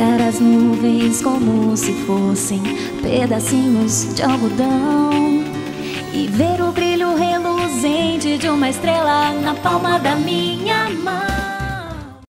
As nuvens como se fossem pedacinhos de algodão. E ver o brilho reluzente de uma estrela na palma da minha